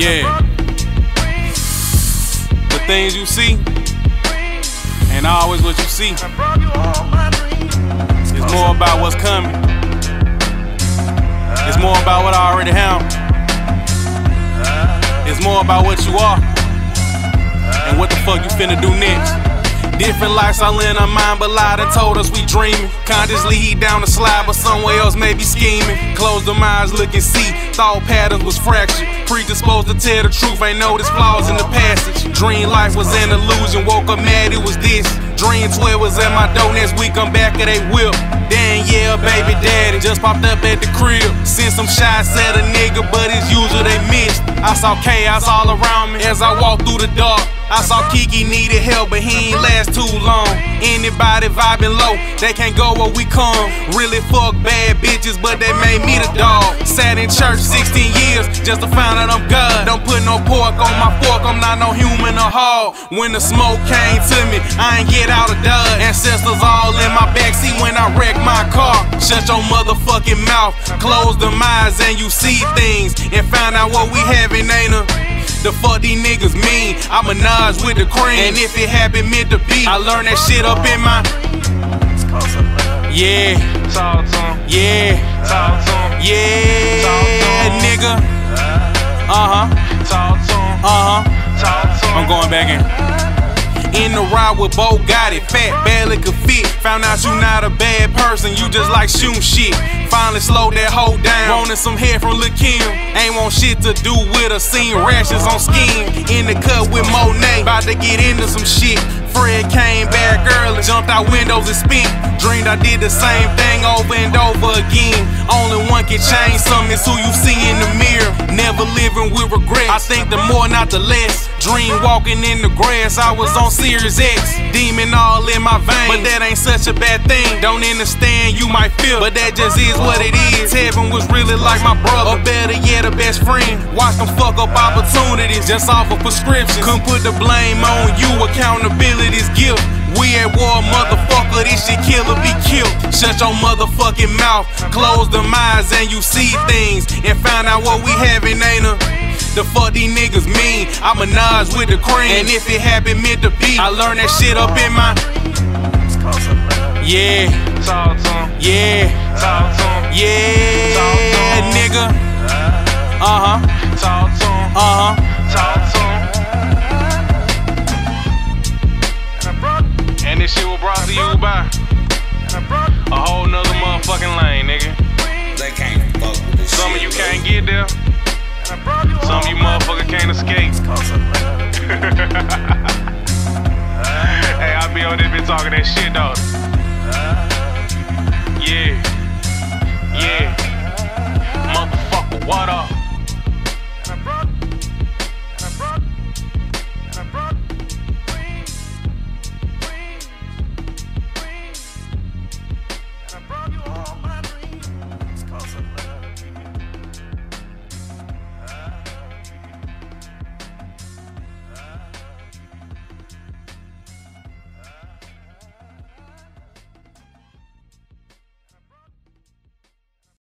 Yeah. The things you see ain't always what you see. It's more about what's coming. It's more about what I already have. It's more about what you are and what the fuck you finna do next. Different lives lifestyle in our mind, but lie and told us we dreaming. Consciously he down the slide, but somewhere else maybe scheming. Close them eyes, look and see. Thought patterns was fractured. Predisposed to tell the truth, ain't noticed flaws in the passage. Dream life was an illusion, woke up mad it was this. Dream 12 was at my door next week, I'm back at a whip. Damn yeah, baby daddy just popped up at the crib. Sent some shots at a nigga, but as usual they missed. I saw chaos all around me as I walked through the dark. I saw Kiki needed help, but he ain't last too long. Anybody vibing low, they can't go where we come. Really fuck bad bitches, but they made me the dog. Sat in church 16 years just to find out I'm God. Don't put no pork on my fork, I'm not no human or hog. When the smoke came to me, I ain't get out of dud. Ancestors all in my backseat when I wreck my car. Shut your motherfucking mouth, close the eyes, and you see things. And find out what we having, ain't a the fuck these niggas mean. I'm a Nas with the cream. And if it happened meant to be, I learned that shit up in my. Yeah. Yeah. Yeah. Nigga. Uh huh. Uh huh. I'm going back in. In the ride with Bo got it, fat, barely could fit. Found out you not a bad person, you just like shooting shit. Finally slowed that hoe down. Wanted some hair from Lil Kim. Ain't want shit to do with her, seen rashes on skin. In the cut with Monet, about to get into some shit. Fred came back early, jumped out windows and spent. Dreamed I did the same thing over and over again. Only one can change something, it's who you see in the mirror. Never living with regret. I think the more, not the less. Dream walking in the grass, I was on Sirius X. Demon all in my veins, but that ain't such a bad thing. Don't understand, you might feel, but that just is what it is. Heaven was really like my brother, or better yet, a best friend. Watch them fuck up opportunities just off of prescriptions. Couldn't put the blame on you, accountability's guilt. We at war, motherfucker, this shit killer be killed. Shut your motherfucking mouth, close the eyes, and you see things. And find out what we having, ain't a. The fuck these niggas mean? I'm a Nas with the cream. And if it happened meant to be, I learned that shit up in my. Yeah. Yeah. Yeah. Nigga. Uh huh. Uh huh. And this shit was brought to you by a whole nother motherfucking lane, nigga. They can't fuck with this Some of you can't get there. Can't escape. hey, I be on this bitch talking that shit though. Yeah. Yeah. Motherfucker, what up?